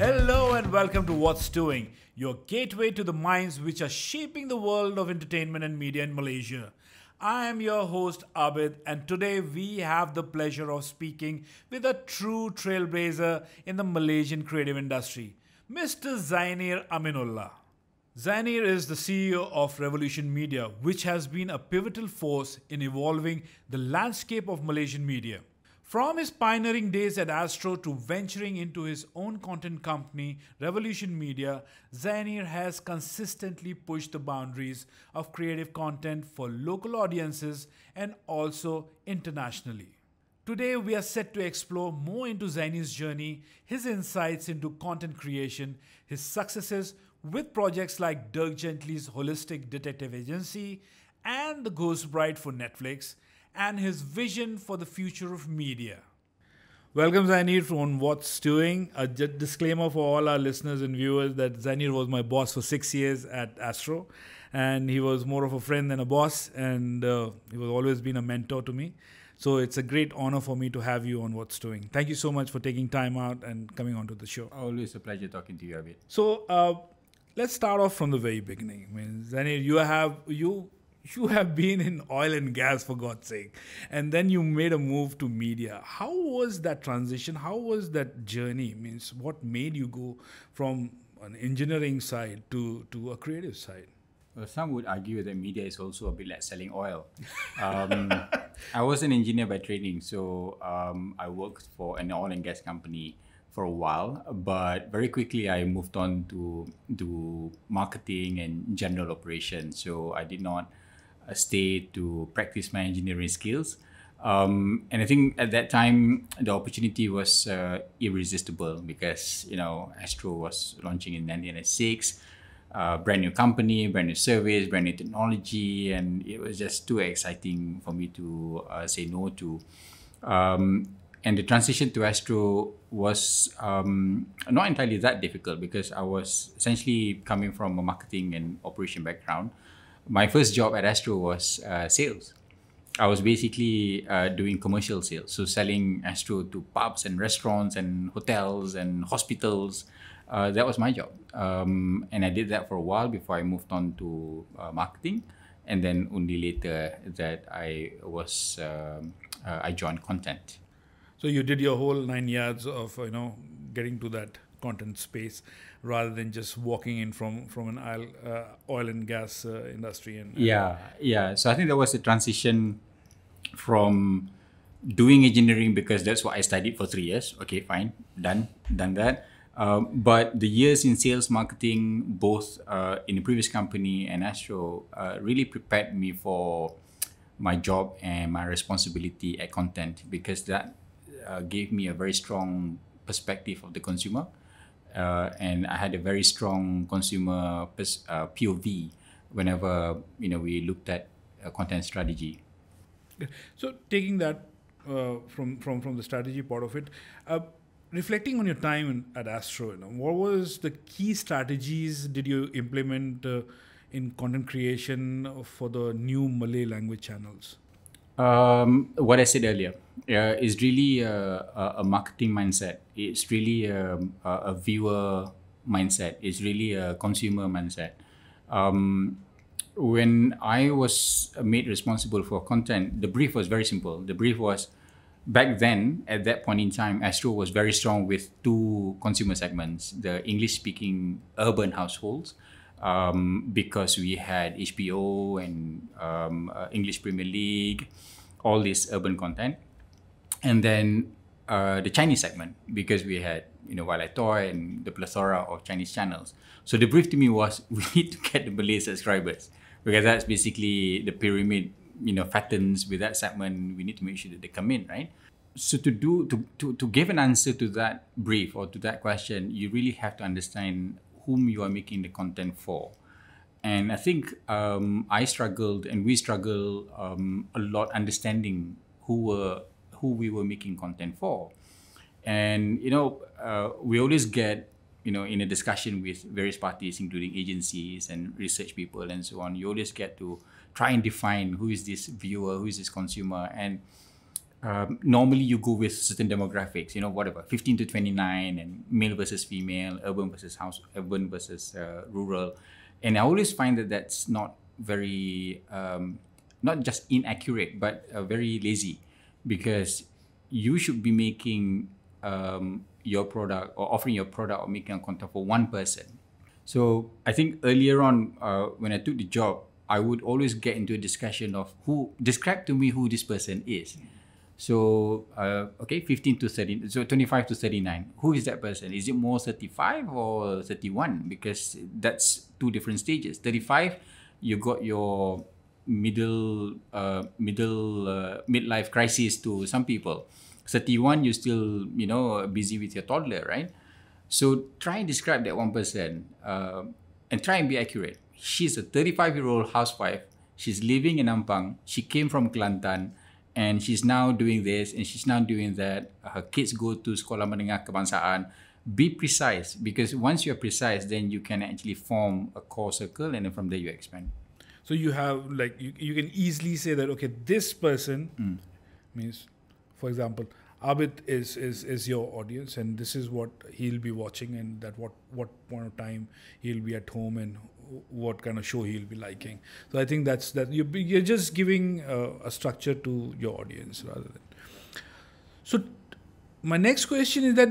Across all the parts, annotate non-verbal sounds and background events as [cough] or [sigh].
Hello and welcome to What's Stew-ing, your gateway to the minds which are shaping the world of entertainment and media in Malaysia. I am your host Abid, and today we have the pleasure of speaking with a true trailblazer in the Malaysian creative industry, Mr. Zainir Aminullah. Zainir is the CEO of Revolution Media, which has been a pivotal force in evolving the landscape of Malaysian media. From his pioneering days at Astro to venturing into his own content company, Revolution Media, Zainir has consistently pushed the boundaries of creative content for local audiences and also internationally. Today, we are set to explore more into Zainir's journey, his insights into content creation, his successes with projects like Dirk Gently's Holistic Detective Agency and The Ghost Bride for Netflix, and his vision for the future of media. Welcome, Zainir, on What's Stew-ing. A disclaimer for all our listeners and viewers that Zainir was my boss for six years at Astro, and he was more of a friend than a boss, and uh, he was always been a mentor to me. So it's a great honor for me to have you on What's Stew-ing. Thank you so much for taking time out and coming onto the show. Always a pleasure talking to you, Abid. So uh, let's start off from the very beginning. I mean, Zainir, you have you you have been in oil and gas for God's sake, and then you made a move to media. How was that transition? How was that journey? Means what made you go from an engineering side to to a creative side? Well, some would argue that media is also a bit like selling oil. Um, [laughs] I was an engineer by training, so um, I worked for an oil and gas company for a while, but very quickly I moved on to do marketing and general operations. So I did not uh, stay to practice my engineering skills. Um, and I think at that time the opportunity was uh, irresistible because you know Astro was launching in 1996, uh, brand new company, brand new service, brand new technology, and it was just too exciting for me to uh, say no to. Um, and the transition to Astro was um, not entirely that difficult because I was essentially coming from a marketing and operation background. My first job at Astro was uh, sales. I was basically uh, doing commercial sales, so selling Astro to pubs and restaurants and hotels and hospitals. Uh, that was my job, um, and I did that for a while before I moved on to uh, marketing, and then only later that I was um, uh, I joined content. So you did your whole nine yards of you know getting to that content space rather than just walking in from from an oil, uh, oil and gas uh, industry and yeah yeah. So i think that was the transition from doing engineering because that's what i studied for three years. Okay fine. Done. Done that. Um, but the years in sales marketing both uh, in the previous company and astro uh, really prepared me for my job and my responsibility at content because that uh, gave me a very strong perspective of the consumer uh, and I had a very strong consumer uh, POV whenever you know we looked at uh, content strategy. So taking that uh, from from from the strategy part of it, uh, reflecting on your time in, at Astro, you know, what was the key strategies did you implement uh, in content creation for the new Malay language channels? Um, what I said earlier uh, is really a, a, marketing mindset. It's really a, a, viewer mindset. It's really a consumer mindset. Um, when I was made responsible for content, the brief was very simple. The brief was back then, at that point in time, Astro was very strong with two consumer segments the English speaking urban households um, because we had HBO and um, uh, English Premier League, all this urban content, and then uh, the Chinese segment because we had you know Wah Lai Toi and the plethora of Chinese channels. So the brief to me was [laughs] we need to get the Malay subscribers because that's basically the pyramid you know fattens with that segment. We need to make sure that they come in right. So to do to, to, to give an answer to that brief or to that question, you really have to understand whom you are making the content for. And I think um, I struggled and we struggle um, a lot understanding who were who we were making content for. And you know, uh, we always get you know in a discussion with various parties, including agencies and research people and so on. You always get to try and define who is this viewer, who is this consumer, and um, normally you go with certain demographics, you know, whatever, 15 to 29 and male versus female, urban versus house, urban versus uh, rural. And I always find that that's not very, um, not just inaccurate, but uh, very lazy because you should be making um, your product or offering your product or making a content for one person. So I think earlier on, uh, when I took the job, I would always get into a discussion of who, describe to me who this person is. So, uh, okay, 15 to 30, so 25 to 39. Who is that person? Is it more 35 or 31? Because that's two different stages. 35, you got your middle, uh, middle, uh, midlife crisis to some people. 31, you're still, you know, busy with your toddler, right? So try and describe that one person uh, and try and be accurate. She's a 35 year old housewife. She's living in Ampang. She came from Kelantan and she's now doing this and she's now doing that. Her kids go to Sekolah Menengah Kebangsaan. Be precise because once you're precise, then you can actually form a core circle and then from there you expand. So you have like you, you can easily say that okay, this person Mm. means, for example, Abid is, is is your audience, and this is what he'll be watching, and that what what point of time he'll be at home, and what kind of show he'll be liking. So I think that's that you you're just giving uh, a structure to your audience rather than. So my next question is that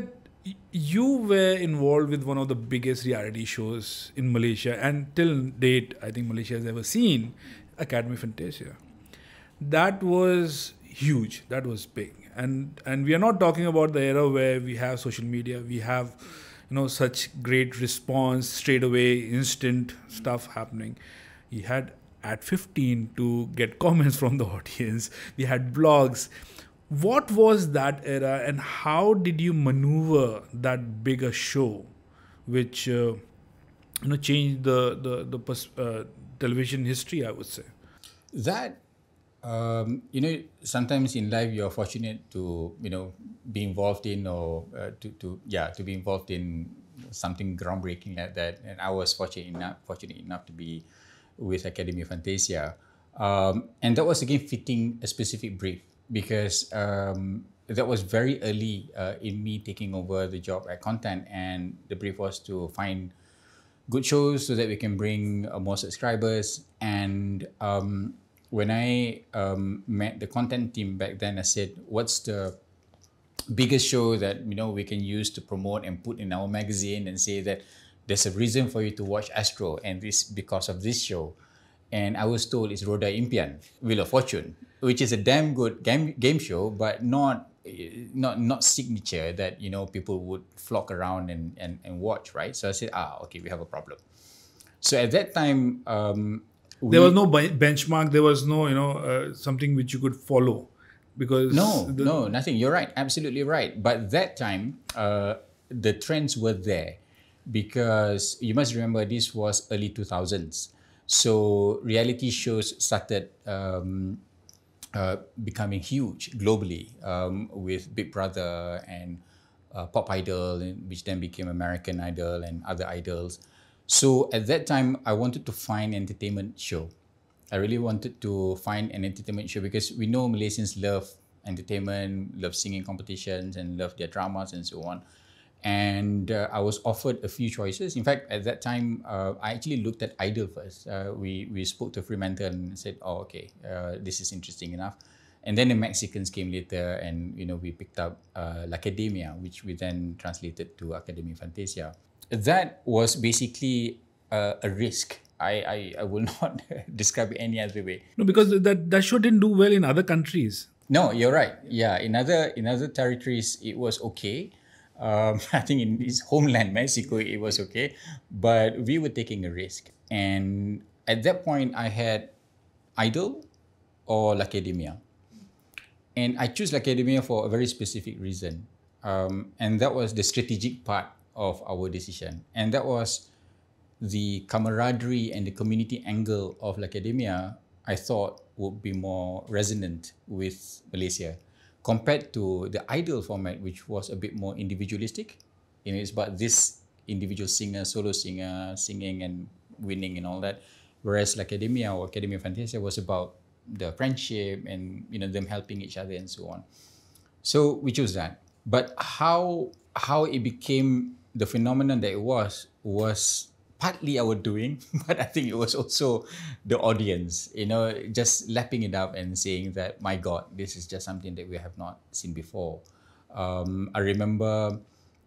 you were involved with one of the biggest reality shows in Malaysia, and till date, I think Malaysia has ever seen Academy Fantasia. That was huge. That was big, and and we are not talking about the era where we have social media. We have, you know, such great response straight away, instant stuff happening. he had at 15 to get [laughs] comments from the audience. We had blogs what was that era and how did you maneuver that bigger show which uh, you know changed the the, the pers- uh, television history i would say That, um, you know, sometimes in life you're fortunate to, you know, be involved in or uh, to, to, yeah, to be involved in something groundbreaking like that. And I was fortunate enough, fortunate enough to be with Academy Fantasia. Um, and that was again fitting a specific brief because um, that was very early uh, in me taking over the job at Content. And the brief was to find good shows so that we can bring uh, more subscribers. And um, when I um, met the content team back then, I said, "What's the biggest show that you know we can use to promote and put in our magazine and say that there's a reason for you to watch Astro and this because of this show?" And I was told it's Roda Impian, Wheel of Fortune, which is a damn good game game show, but not not not signature that you know people would flock around and, and, and watch, right? So I said, ah, okay, we have a problem. So at that time, um, there was no benchmark there was no you know uh, something which you could follow because No, the- no, nothing. You're right. Absolutely right. But that time, uh, the trends were there because you must remember this was early 2000s. So reality shows started um, uh, becoming huge globally um, with Big Brother and uh, Pop Idol, which then became American Idol and other idols. So at that time, I wanted to find entertainment show. I really wanted to find an entertainment show because we know Malaysians love entertainment, love singing competitions, and love their dramas and so on. And uh, I was offered a few choices. In fact, at that time, uh, I actually looked at Idol first. Uh, we we spoke to Fremantle and said, "Oh, okay, uh, this is interesting enough." And then the Mexicans came later, and you know we picked up uh, Academia, which we then translated to Academia Fantasia. That was basically uh, a risk. I, I, I will [laughs] not describe it any other way. no because that that show didn't do well in other countries No, you're right. Yeah, in other in other territories it was okay. Um, [laughs] I think in his homeland Mexico it was okay, but we were taking a risk. And at that point, I had Idol or La Academia, and I chose La Academia for a very specific reason, um, and that was the strategic part of our decision, and that was the camaraderie and the community angle of Academia, I thought would be more resonant with Malaysia compared to the Idol format, which was a bit more individualistic. You know, it's about this individual singer, solo singer, singing and winning and all that. Whereas Academia or Academia Fantasia was about the friendship and you know them helping each other and so on. So we chose that. But how how it became the phenomenon that it was was partly our doing, [laughs] but I think it was also the audience, you know, just lapping it up and saying that, my God, this is just something that we have not seen before. Um, I remember,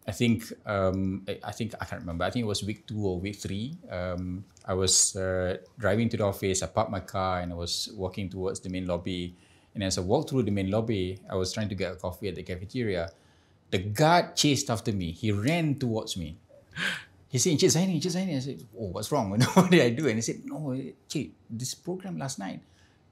I think, um, I think I can't remember. I think it was week two or week three. Um, I was uh, driving to the office. I parked my car and I was walking towards the main lobby. And as I walked through the main lobby, I was trying to get a coffee at the cafeteria. The guard chased after me. He ran towards me. He said, Encik Zaini, Encik Zaini. I said, oh, what's wrong? [laughs] what did I do? And he said, no, Encik, this program last night,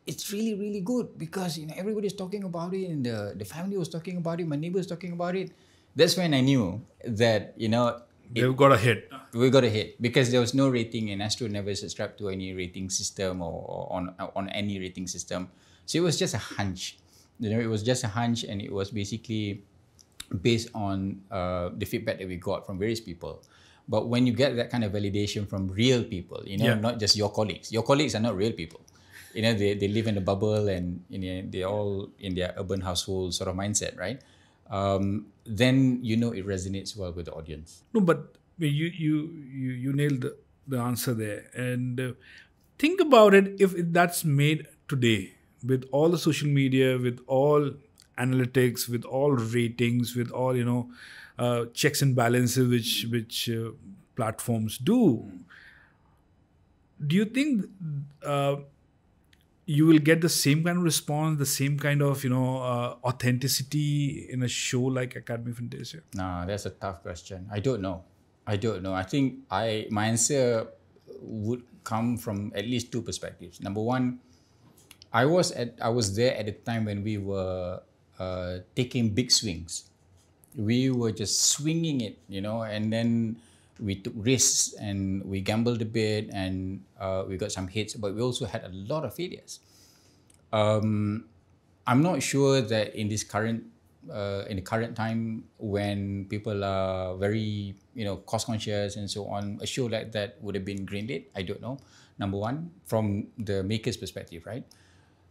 it's really, really good because, you know, everybody's talking about it and the, the family was talking about it, my neighbors talking about it. That's when I knew that, you know, They've got a hit. we got a hit because there was no rating and Astro never subscribed to any rating system or, or on on any rating system. So it was just a hunch. You know, it was just a hunch and it was basically based on uh, the feedback that we got from various people. But when you get that kind of validation from real people, you know, Yeah. not just your colleagues. Your colleagues are not real people. You know, they, they live in a bubble and you know, they're all in their urban household sort of mindset, right? Um, then you know it resonates well with the audience. No, but you you you you nailed the, the answer there. And uh, think about it if that's made today with all the social media, with all analytics, with all ratings, with all you know uh, checks and balances which which uh, platforms do. Do you think uh, you will get the same kind of response, the same kind of you know uh, authenticity in a show like Academy Fantasia? No, that's a tough question. I don't know. I don't know. I think I my answer would come from at least two perspectives. Number one, I was at I was there at the time when we were uh, taking big swings. We were just swinging it, you know, and then we took risks and we gambled a bit and uh, we got some hits, but we also had a lot of failures. Um, I'm not sure that in this current uh, in the current time when people are very you know cost conscious and so on, a show like that would have been greenlit. I don't know. Number one, from the maker's perspective, right?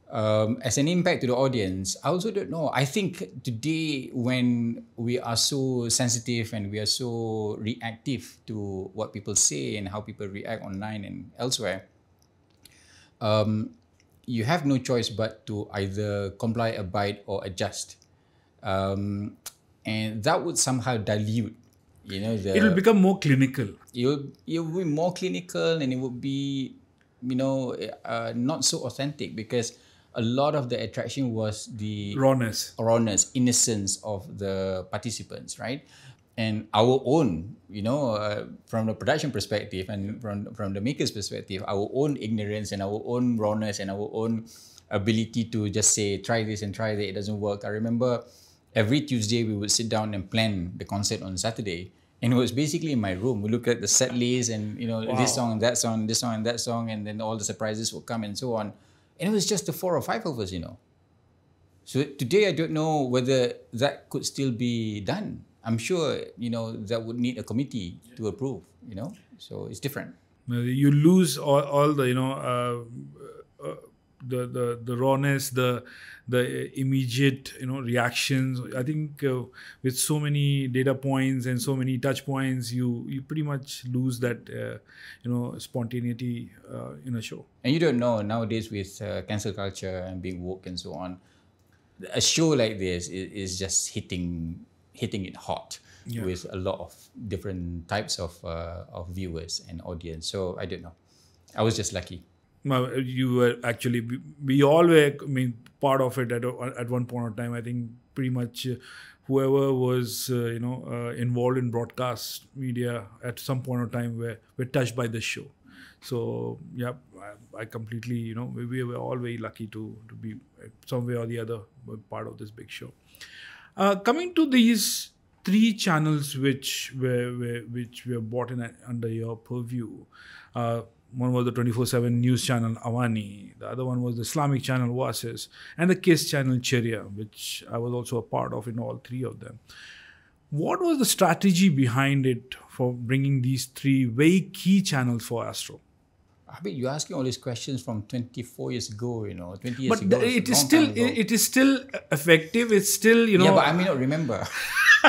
Um, as an impact to the audience, I also don't know. I think today, when we are so sensitive and we are so reactive to what people say and how people react online and elsewhere, um, you have no choice but to either comply, abide, or adjust. Um, and that would somehow dilute, you know, the It will become more clinical. it will, will be more clinical and it would be, you know, uh, not so authentic because a lot of the attraction was the rawness. rawness, innocence of the participants, right? And our own, you know, uh, from the production perspective and from from the maker's perspective, our own ignorance and our own rawness and our own ability to just say try this and try that it doesn't work. I remember every Tuesday we would sit down and plan the concert on Saturday. And it was basically in my room. We look at the set list and you know this song, and that song, this song, and that song, and then all the surprises would come and so on. And it was just the four or five of us, you know. So today, I don't know whether that could still be done. I'm sure you know that would need a committee to approve. You know, so it's different. You lose all, all the you know uh, the the the rawness, the the immediate you know reactions. I think uh, with so many data points and so many touch points, you you pretty much lose that uh, you know spontaneity uh, in a show. And you don't know nowadays with uh, cancel culture and being woke and so on. A show like this is, is just hitting hitting it hot Yeah. with a lot of different types of uh, of viewers and audience. So I don't know. I was just lucky. You were actually we, all were I mean part of it at at one point in time. I think pretty much uh, whoever was uh, you know uh, involved in broadcast media at some point in time were were touched by this show. So yeah, I, I completely you know we, we were all very lucky to to be uh, some way or the other part of this big show. Uh, coming to these three channels which were, were which were bought in under your purview. Uh, one was the 24/7 news channel Awani. The other one was the Islamic channel Oasis, and the Kiss channel Ceria, which I was also a part of in all three of them. What was the strategy behind it for bringing these three very key channels for Astro? I mean, you're asking all these questions from 24 years ago, you know, 20 years But ago. th- it is still it is still effective. It's still you know yeah, but I may not remember. [laughs]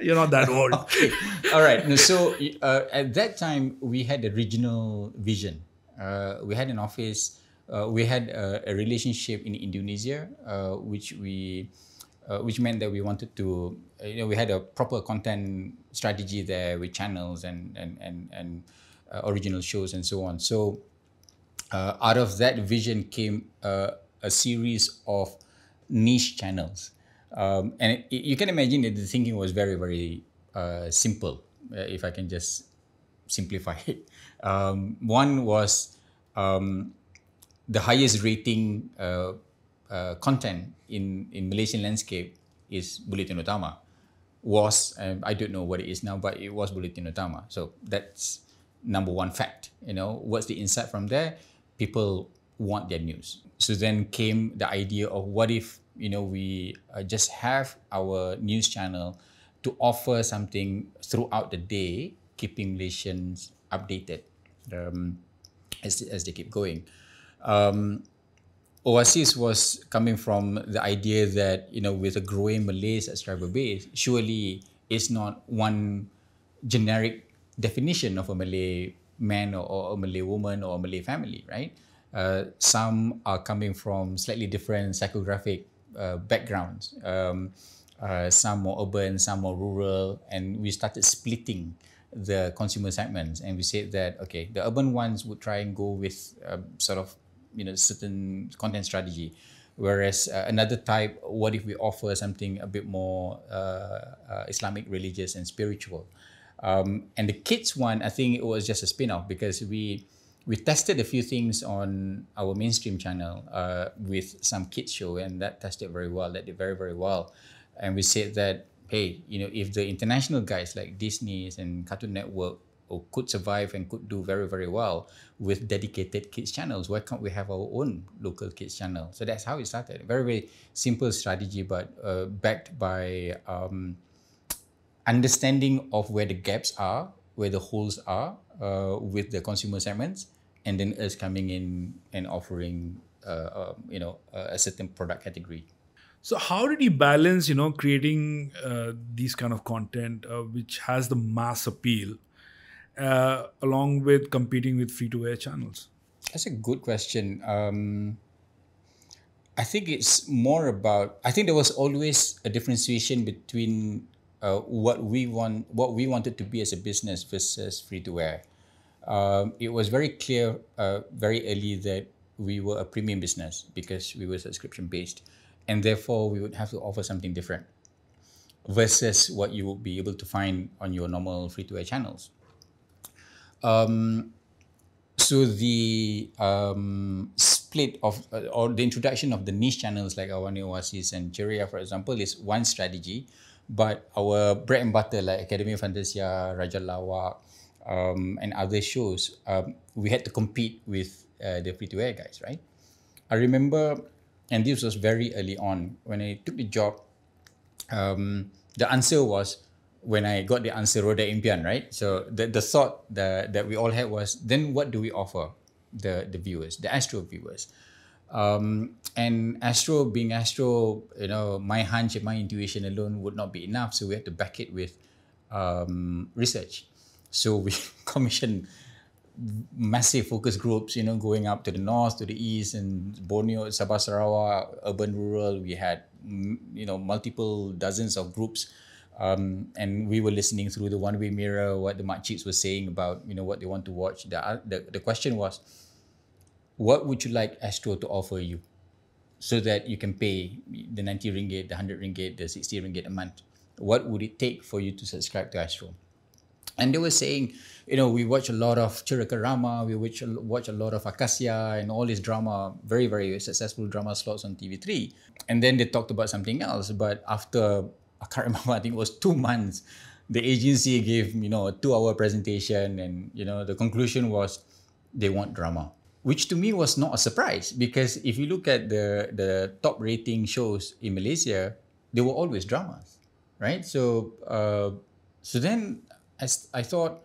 you're not that old. [laughs] Okay. All right. So uh, at that time, we had a regional vision. Uh, we had an office. Uh, we had a, a relationship in Indonesia, uh, which we, uh, which meant that we wanted to, you know, we had a proper content strategy there with channels and and and and uh, original shows and so on. So out of that vision came a series of niche channels. Um, and it, you can imagine that the thinking was very, very uh, simple, uh, if I can just simplify it. Um, one was um, the highest rating uh, uh, content in, in Malaysian landscape is Bulletin Utama. Was, I don't know what it is now, but it was Bulletin Utama. So that's number one fact. You know, what's the insight from there? People want their news. So then came the idea of what if, you know, we uh, just have our news channel to offer something throughout the day, keeping Malaysians updated um, as, as they keep going. Um, Oasis was coming from the idea that you know with a growing Malay subscriber base, surely it's not one generic definition of a Malay man or, or a Malay woman or a Malay family, right? Uh, some are coming from slightly different psychographic uh, backgrounds. Um, uh, some more urban, some more rural, and we started splitting the consumer segments. And we said that okay, the urban ones would try and go with uh, sort of you know certain content strategy whereas uh, another type what if we offer something a bit more uh, uh, islamic religious and spiritual um, and the kids one i think it was just a spin-off because we we tested a few things on our mainstream channel uh, with some kids show and that tested very well that did very very well. And we said that hey you know if the international guys like disney and cartoon network or could survive and could do very very well with dedicated kids channels why can't we have our own local kids channel? So that's how it started. Very very simple strategy but uh, backed by um, understanding of where the gaps are where the holes are uh, with the consumer segments and then us coming in and offering uh, uh, you know a certain product category So how did you balance, you know, creating uh, these kind of content uh, which has the mass appeal, uh, along with competing with free-to-air channels? That's a good question. Um, I think it's more about. I think there was always a differentiation between uh, what we want, what we wanted to be as a business versus free to air. Um, it was very clear uh, very early that we were a premium business because we were subscription based, and therefore we would have to offer something different versus what you would be able to find on your normal free to air channels. Um, so the um, split of uh, or the introduction of the niche channels like Awani Oasis and Ceria, for example, is one strategy. But our bread and butter like Academy of Fantasia, Raja Lawak, um, and other shows, um, we had to compete with uh, the free to air guys, right? I remember, and this was very early on when I took the job. Um, the answer was when I got the answer Roda Impian, right? So the, the thought that, that we all had was then what do we offer the, the viewers, the Astro viewers? Um, and Astro being Astro, you know, my hunch and my intuition alone would not be enough. So we had to back it with um, research. So we [laughs] commissioned massive focus groups, you know, going up to the north, to the east, and Borneo, Sabah, Sarawak, urban, rural. We had, you know, multiple dozens of groups, um, and we were listening through the one-way mirror what the makciks were saying about, you know, what they want to watch. The uh, the, the question was, what would you like Astro to offer you, so that you can pay the ninety ringgit, the hundred ringgit, the sixty ringgit a month? What would it take for you to subscribe to Astro? And they were saying, you know, we watch a lot of Cerekarama, we watch a, watch a lot of Akasia and all this drama, very, very successful drama slots on TV3. And then they talked about something else. But after, I can't [laughs] remember, I think it was two months, the agency gave, you know, a two hour presentation. And, you know, the conclusion was they want drama. Which to me was not a surprise because if you look at the, the top rating shows in Malaysia, they were always dramas, right? So, uh, so then I, I thought,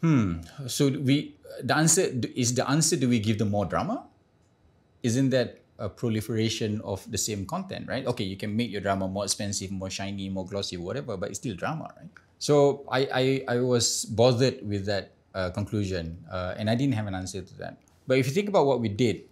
hmm, So we the answer is the answer. Do we give them more drama? Isn't that a proliferation of the same content, right? Okay, you can make your drama more expensive, more shiny, more glossy, whatever, but it's still drama, right? So I I, I was bothered with that uh, conclusion, uh, and I didn't have an answer to that. But if you think about what we did,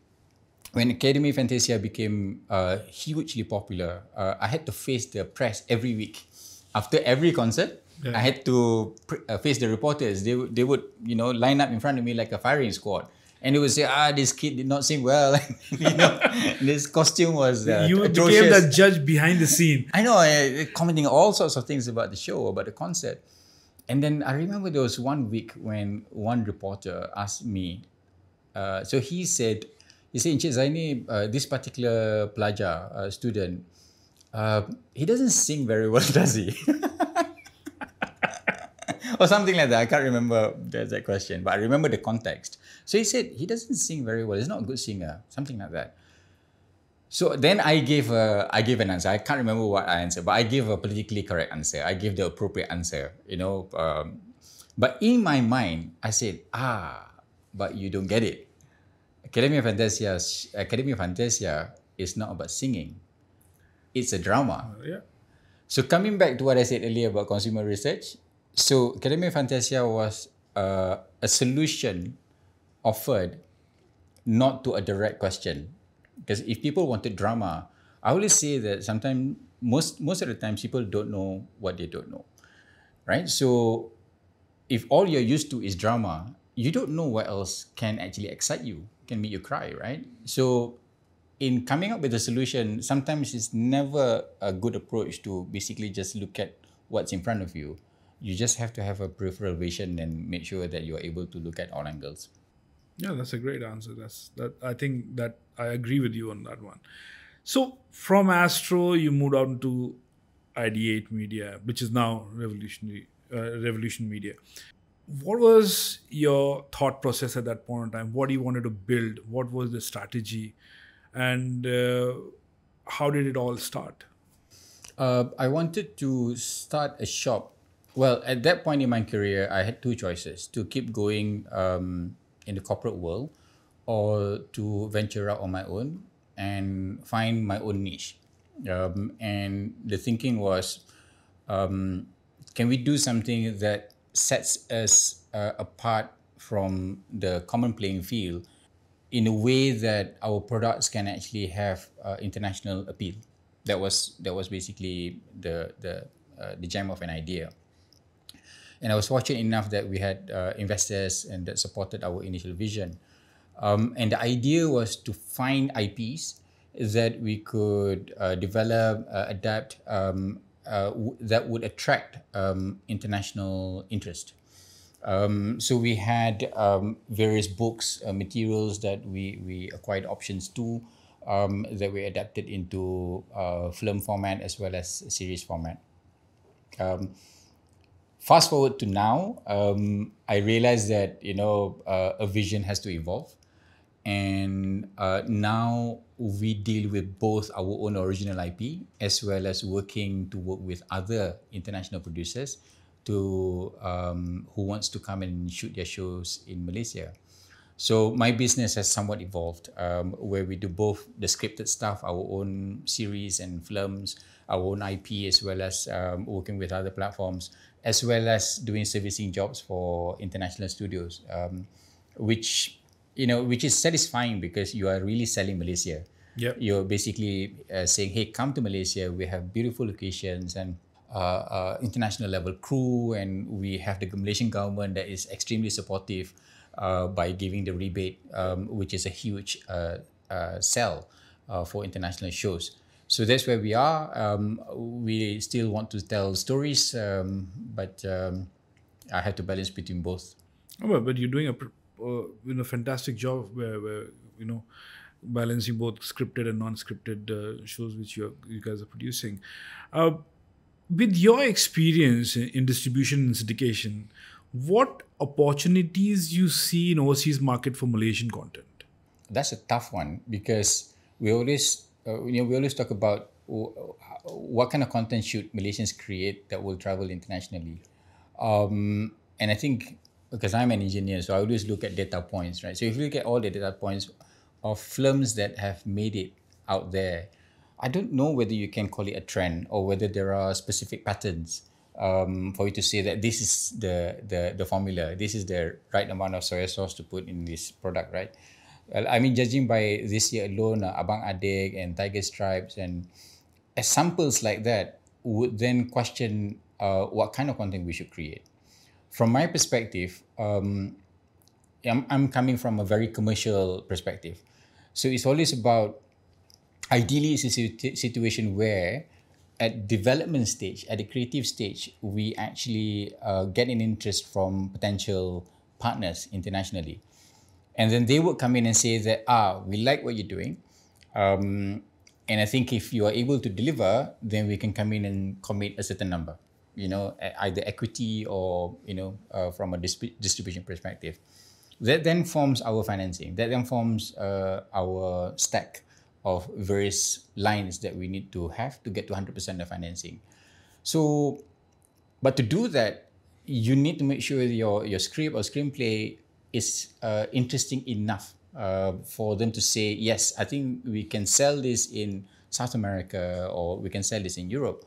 when Academy Fantasia became uh, hugely popular, uh, I had to face the press every week. After every concert, I had to uh, face the reporters. They, would- they would, you know, line up in front of me like a firing squad. And they would say, ah, this kid did not sing well. [laughs] you know, [laughs] this costume was uh, you atrocious. became the judge behind the scene. I know, uh, commenting all sorts of things about the show, about the concert. And then I remember there was one week when one reporter asked me, uh, so he said, he said, Encik Zaini, uh, this particular pelajar, uh, student, uh, he doesn't sing very well, [laughs] does he? Or something like that. I can't remember the exact question, but I remember the context. So he said, he doesn't sing very well. He's not a good singer, something like that. So then I gave a I gave an answer. I can't remember what I answered, but I gave a politically correct answer. I gave the appropriate answer. You know, um, but in my mind, I said, ah, but you don't get it. Academy of Fantasia, Academy of Fantasia is not about singing. It's a drama. Yeah. So coming back to what I said earlier about consumer research, so Academia Fantasia was uh, a solution offered not to a direct question. Because if people wanted drama, I always say that sometimes most most of the times people don't know what they don't know. Right? So if all you're used to is drama, you don't know what else can actually excite you, can make you cry, right? So in coming up with a solution, sometimes it's never a good approach to basically just look at what's in front of you. You just have to have a peripheral vision and make sure that you're able to look at all angles. Yeah, that's a great answer. That's that. I think that I agree with you on that one. So from Astro, you moved on to Ideate Media, which is now Revolutionary uh, Revolution Media. What was your thought process at that point in time? What do you wanted to build? What was the strategy, and uh, how did it all start? Uh, I wanted to start a shop. Well, at that point in my career, I had two choices to keep going um, in the corporate world or to venture out on my own and find my own niche. Um, and the thinking was um, can we do something that sets us uh, apart from the common playing field in a way that our products can actually have uh, international appeal? That was that was basically the the uh, the gem of an idea. And I was fortunate enough that we had uh, investors and that supported our initial vision. Um, and the idea was to find IPs that we could uh, develop, uh, adapt, um, uh, w- that would attract um, international interest. Um, so we had um, various books, uh, materials that we, we acquired options to um, that we adapted into uh, film format as well as series format. Um, fast forward to now, um, I realized that you know uh, a vision has to evolve, and uh, now we deal with both our own original IP as well as working to work with other international producers to um, who wants to come and shoot their shows in Malaysia. So my business has somewhat evolved, um, where we do both the scripted stuff, our own series and films, our own IP, as well as um, working with other platforms, as well as doing servicing jobs for international studios, um, which you know, which is satisfying because you are really selling Malaysia. Yep. You're basically uh, saying, "Hey, come to Malaysia. We have beautiful locations and." Uh, uh, international level crew, and we have the Malaysian government that is extremely supportive uh, by giving the rebate, um, which is a huge uh, uh, sell uh, for international shows. So that's where we are. Um, we still want to tell stories, um, but um, I have to balance between both. Oh, but, but you're doing a uh, you know fantastic job where, where you know balancing both scripted and non-scripted uh, shows which you you guys are producing. Uh, with your experience in in distribution and syndication, what opportunities you see in overseas market for Malaysian content? That's a tough one because we always uh, you know we always talk about what kind of content should Malaysians create that will travel internationally, um, and I think because I'm an engineer, so I always look at data points, right? So if you look at all the data points of films that have made it out there, I don't know whether you can call it a trend or whether there are specific patterns um, for you to say that this is the, the the formula, this is the right amount of soy sauce to put in this product, right? Well, I mean, judging by this year alone, uh, Abang Adik and Tiger Stripes and samples like that would then question uh, what kind of content we should create. From my perspective, um, I'm, I'm coming from a very commercial perspective. So it's always about, ideally, it's a situ- situation where at development stage, at the creative stage, we actually uh, get an interest from potential partners internationally. And then they would come in and say that, ah, we like what you're doing. Um, and I think if you are able to deliver, then we can come in and commit a certain number, you know, either equity or, you know, uh, from a dis- distribution perspective. That then forms our financing. That then forms uh, our stack of various lines that we need to have to get to 100% of financing. So, but to do that, you need to make sure your, your script or screenplay is uh, interesting enough uh, for them to say, yes, I think we can sell this in South America or we can sell this in Europe.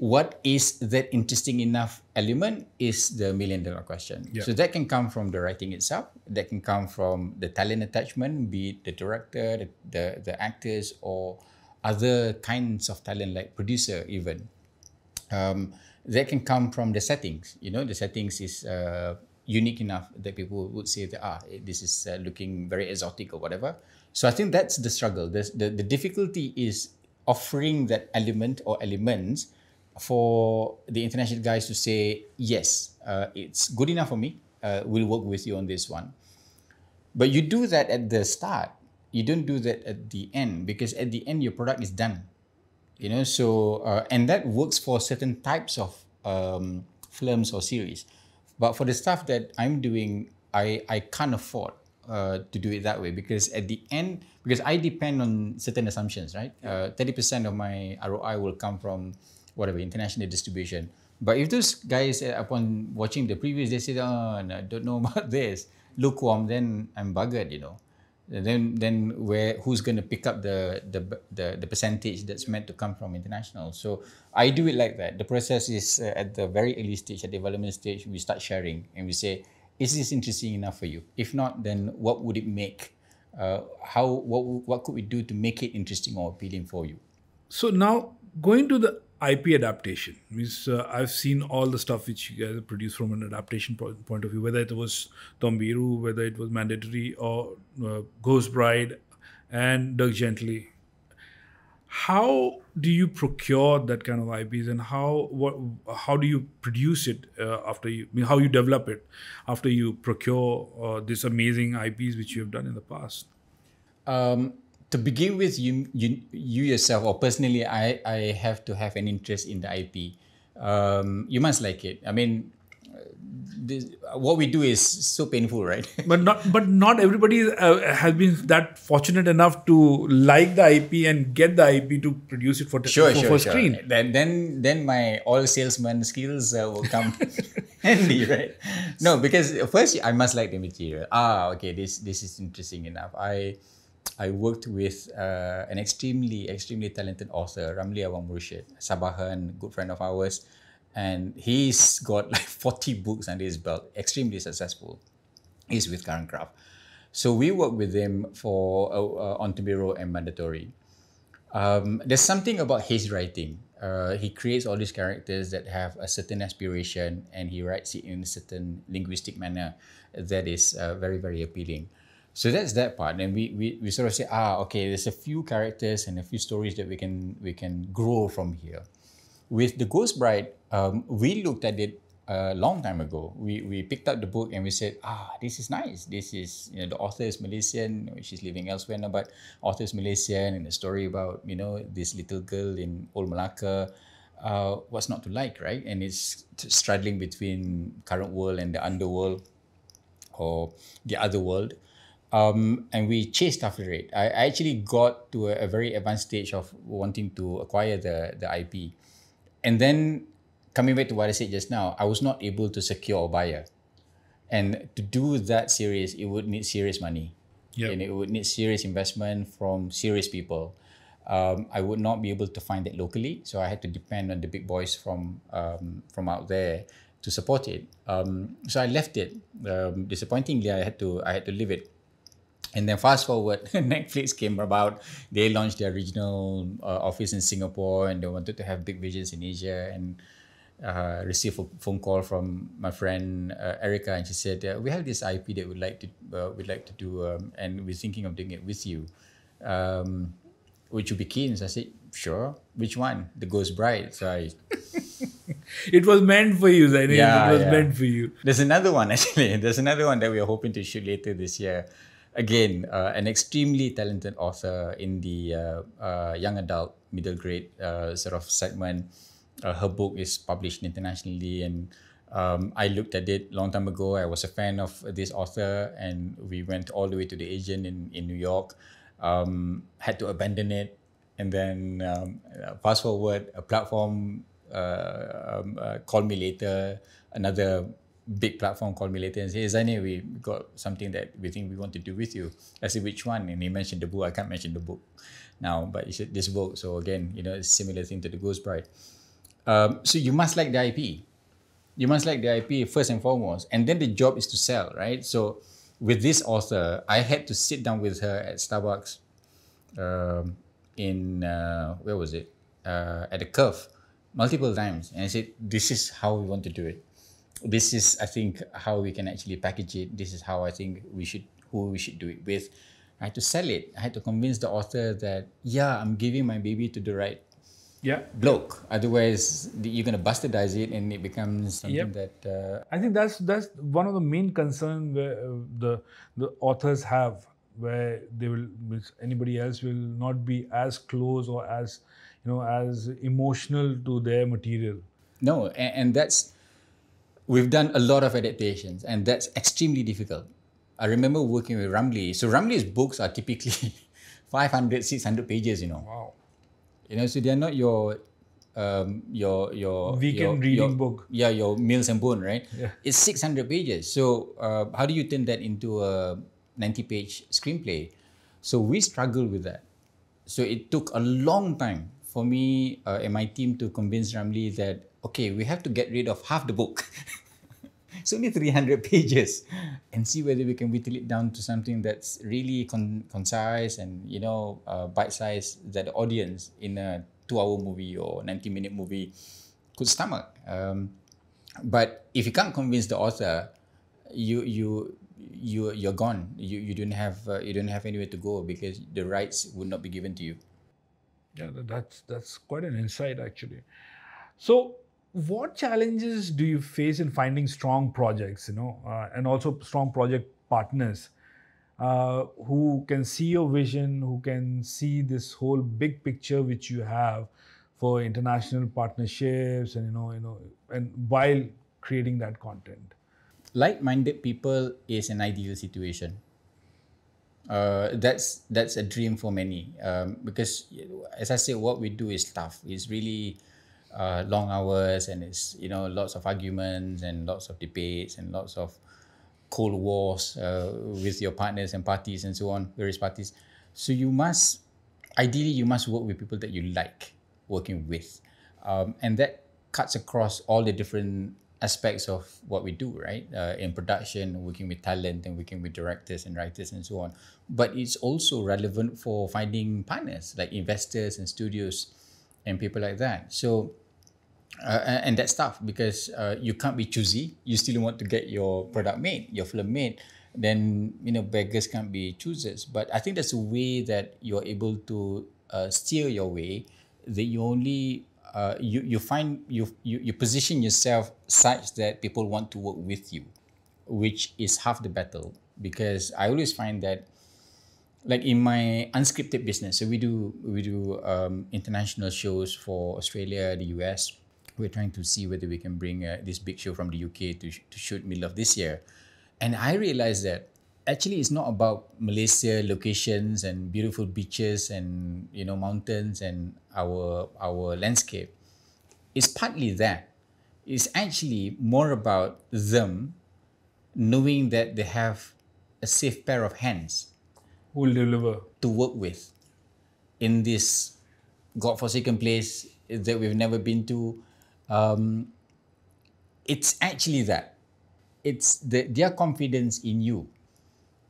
What is that interesting enough element is the million dollar question. Yeah. So that can come from the writing itself, that can come from the talent attachment, be it the director, the, the, the actors, or other kinds of talent like producer even. Um, that can come from the settings. You know, the settings is uh, unique enough that people would say that ah this is uh, looking very exotic or whatever. So i think that's the struggle. The, the, the difficulty is offering that element or elements for the international guys to say yes uh, it's good enough for me. Uh, we'll work with you on this one. But you do that at the start. You don't do that at the end because at the end your product is done. You know so uh, and that works for certain types of um, films or series but for the stuff that I'm doing, I, I can't afford uh, to do it that way because at the end, because I depend on certain assumptions, right? Uh, 30% of my ROI will come from whatever, international distribution. But if those guys, uh, upon watching the previews, they say, oh, no, I don't know [laughs] about this, lukewarm, then I'm buggered, you know then then where who's going to pick up the, the the the percentage that's meant to come from international. So i do it like that. The process is uh, at the very early stage at development stage we start sharing and we say is this interesting enough for you? If not then what would it make uh, how what what could we do to make it interesting or appealing for you? So now going to the IP adaptation. Means uh, I've seen all the stuff which you guys produced from an adaptation point of view, whether it was Tombiruo, whether it was mandatory or uh, Ghost Bride, and Dirk Gently. How do you procure that kind of IPs, and how what how do you produce it uh, after you? I mean, how you develop it after you procure uh, this amazing IPs which you have done in the past? Um, to begin with, you you you yourself or personally, I I have to have an interest in the IP. Um, you must like it. I mean, this, what we do is so painful, right? [laughs] but not but not everybody uh, has been that fortunate enough to like the IP and get the IP to produce it for sure, for, sure, for sure. screen. Then then then my all salesman skills uh, will come [laughs] handy, right? No, because first I must like the material. Ah, okay, this this is interesting enough. I I worked with uh, an extremely, extremely talented author, Ramli Awang Murshid, Sabahan, good friend of ours. And he's got [laughs] like 40 books under his belt, extremely successful. He's with Karangkraf. So we work with him for uh, uh, on and Mandatory. Um, there's something about his writing. Uh, he creates all these characters that have a certain aspiration and he writes it in a certain linguistic manner that is uh, very, very appealing. So that's that part. And we, we, we sort of say, ah, okay, there's a few characters and a few stories that we can we can grow from here. With the Ghost Bride, um, we looked at it a long time ago. We, we picked up the book and we said, ah, this is nice. This is, you know, the author is Malaysian. She's living elsewhere now, but author is Malaysian and a story about, you know, this little girl in Old Malacca. Uh, what's not to like, right? And it's straddling between current world and the underworld or the other world um, and we chased after it. I, I actually got to a, a, very advanced stage of wanting to acquire the, the IP. And then coming back to what I said just now, I was not able to secure a buyer. and to do that series, it would need serious money. Yep. And it would need serious investment from serious people. Um, I would not be able to find it locally, so I had to depend on the big boys from um, from out there to support it. Um, so I left it. Um, disappointingly, I had to I had to leave it. And then fast forward, [laughs] Netflix came about. They launched their regional uh, office in Singapore, and they wanted to have big visions in Asia. And uh, received a phone call from my friend uh, Erica, and she said, uh, "We have this IP that we'd like to uh, we'd like to do, um, and we're thinking of doing it with you. Um, would you be keen?" So I said, "Sure. Which one? The Ghost Bride." So I, [laughs] It was meant for you, Zaini. Yeah, it was yeah. meant for you. there's another one [laughs] actually. There's another one that we are hoping to shoot later this year. Again, uh, an extremely talented author in the uh, uh, young adult, middle grade uh, sort of segment. Her book is published internationally, and um, I looked at it long time ago. I was a fan of this author, and we went all the way to the agent in, in New York. Um, had to abandon it, and then um, fast forward, a platform uh, um, uh, called me later. Another big platform called later and said, hey, we got something that we think we want to do with you. I said, which one? And he mentioned the book. I can't mention the book now, but he said this book. So again, you know, it's similar thing to the Ghost Bride. Um, so you must like the IP. You must like the IP first and foremost. And then the job is to sell, right? So with this author, I had to sit down with her at Starbucks um, in, uh, where was it? Uh, at the Curve multiple times. And I said, this is how we want to do it. This is, I think, how we can actually package it. This is how I think we should, who we should do it with. I had to sell it. I had to convince the author that, yeah, I'm giving my baby to the right Yeah. bloke. Otherwise, you're going to bastardize it and it becomes something Yep. that uh, I think that's that's one of the main concerns where uh, the the authors have, where they will, anybody else will not be as close or as you know as emotional to their material. No, and, and that's we've done a lot of adaptations, and that's extremely difficult. I remember working with Ramli. So Ramli's books are typically [laughs] 500, 600 pages. You know, Wow. you know, so they're not your um, your your Weekend your, reading your- book. Yeah, your Mills and Boon, right? Yeah. It's 600 pages. So uh, how do you turn that into a 90 page screenplay? So we struggled with that. So it took a long time for me uh, and my team to convince Ramli that okay, we have to get rid of half the book. [laughs] it's only 300 pages and see whether we can whittle it down to something that's really con- concise and you know uh, bite size that the audience in a two hour movie or 90 minute movie could stomach um, but if you can't convince the author you you you you're gone you you don't have uh, you don't have anywhere to go because the rights would not be given to you Yeah, that's that's quite an insight actually. So, what challenges do you face in finding strong projects? You know, uh, and also strong project partners uh, who can see your vision, who can see this whole big picture which you have for international partnerships, and you know, you know, and while creating that content. like-minded people is an ideal situation. Uh, that's that's a dream for many um, because as I said, what we do is tough. It's really uh, long hours and it's you know lots of arguments and lots of debates and lots of cold wars uh, with your partners and parties and so on, various parties. So you must, ideally, you must work with people that you like working with, um, and that cuts across all the different aspects of what we do, right? Uh, in production, working with talent and working with directors and writers and so on. But it's also relevant for finding partners like investors and studios and people like that. So uh, and that's tough because uh, you can't be choosy. You still want to get your product made, your film made. Then you know beggars can't be choosers. But I think that's a way that you're able to uh, steer your way. That you only uh, you you find you, you you position yourself such that people want to work with you, which is half the battle. Because I always find that like in my unscripted business so we do we do um, international shows for australia the us we're trying to see whether we can bring uh, this big show from the uk to, to shoot middle of this year. And i realized that actually it's not about malaysia locations and beautiful beaches and you know mountains and our our landscape. It's partly that. It's actually more about them knowing that they have a safe pair of hands Who will deliver? to work with in this godforsaken place that we've never been to. Um, it's actually that. It's the, their confidence in you.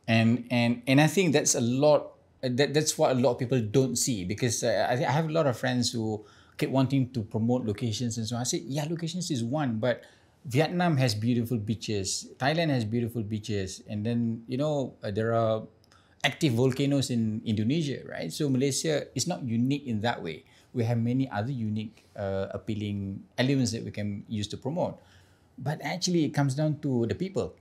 And, and, and I think that's a lot, that, that's what a lot of people don't see because uh, I, I have a lot of friends who keep wanting to promote locations and so on. I say, yeah, locations is one, but Vietnam has beautiful beaches. Thailand has beautiful beaches. And then, you know, uh, there are active volcanoes in Indonesia, right? So Malaysia is not unique in that way. We have many other unique, uh, appealing elements that we can use to promote. But actually, it comes down to the people.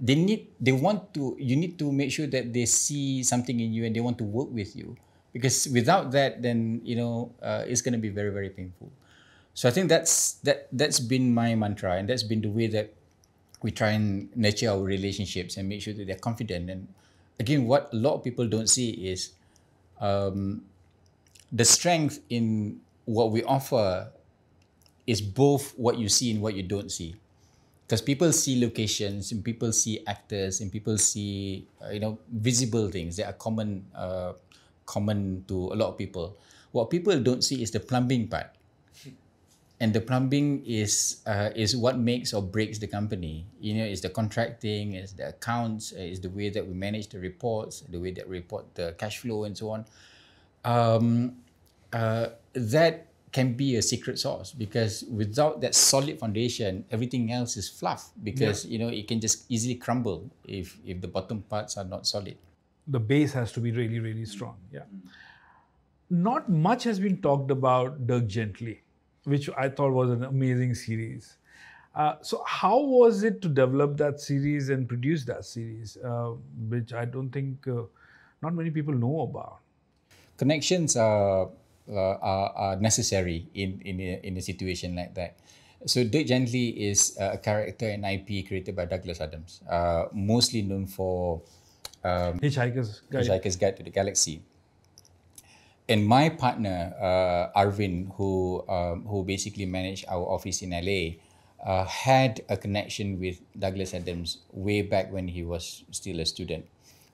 They need, they want to. You need to make sure that they see something in you and they want to work with you. Because without that, then you know, uh, it's going to be very, very painful. So I think that's that. That's been my mantra, and that's been the way that we try and nurture our relationships and make sure that they're confident and again, what a lot of people don't see is um, the strength in what we offer is both what you see and what you don't see. Because people see locations and people see actors and people see uh, you know visible things that are common uh, common to a lot of people. What people don't see is the plumbing part and the plumbing is uh, is what makes or breaks the company. You know, it's the contracting, it's the accounts, it's the way that we manage the reports, the way that we report the cash flow and so on. Um, uh, that can be a secret sauce because without that solid foundation, everything else is fluff because yeah. you know it can just easily crumble if if the bottom parts are not solid. The base has to be really really strong. Yeah. Not much has been talked about Dirk Gently which I thought was an amazing series. Uh, so, how was it to develop that series and produce that series, uh, which I don't think uh, not many people know about? Connections are, uh, are, are, necessary in, in, a, in a situation like that. So, Dirk Gently is a character in IP created by Douglas Adams, uh, mostly known for um, Hitchhiker's Guide. Hitchhiker's Guide to the Galaxy and my partner uh, Arvind, who um, who basically managed our office in LA, uh, had a connection with Douglas Adams way back when he was still a student.